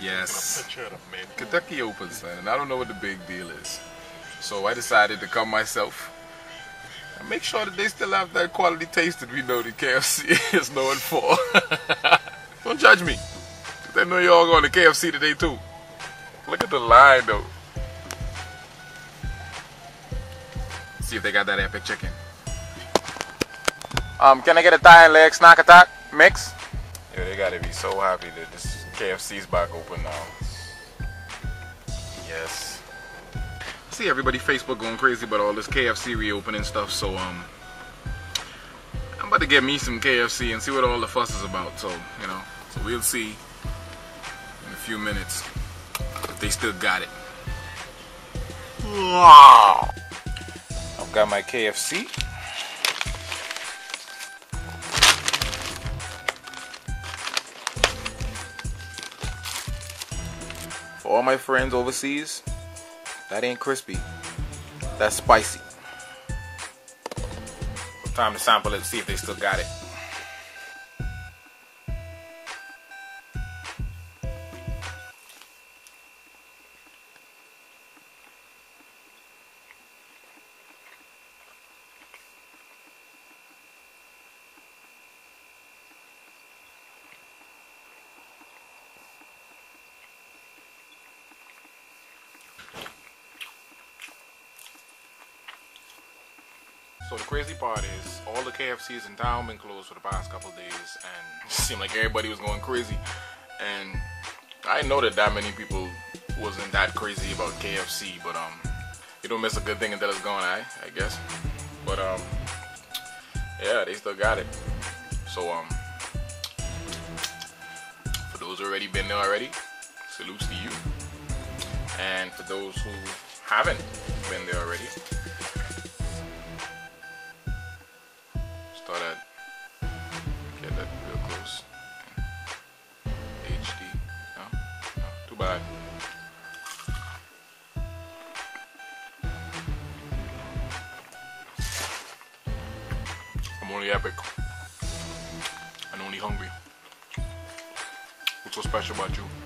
Yes. Picture of the menu. Kentucky Open, son, and I don't know what the big deal is. So I decided to come myself and make sure that they still have that quality taste that we know the KFC is known for. don't judge me. They know y'all going to KFC today too. Look at the line though. See if they got that epic chicken. Um, can I get a thigh and leg snack attack mix? Yeah, they gotta be so happy that this KFC's back open now. Yes. I see everybody Facebook going crazy about all this KFC reopening stuff, so um I'm about to get me some KFC and see what all the fuss is about. So, you know, so we'll see in a few minutes if they still got it. Wow. I've got my KFC. All my friends overseas, that ain't crispy. That's spicy. Time to sample it, see if they still got it. So the crazy part is all the KFCs in town been closed for the past couple days and it seemed like everybody was going crazy. And I know that that many people wasn't that crazy about KFC, but um you don't miss a good thing until it's gone, I I guess. But um yeah, they still got it. So um for those who already been there already, salutes to you. And for those who haven't been there get that real close. HD. No? No, too bad. I'm only epic. And only hungry. What's so special about you?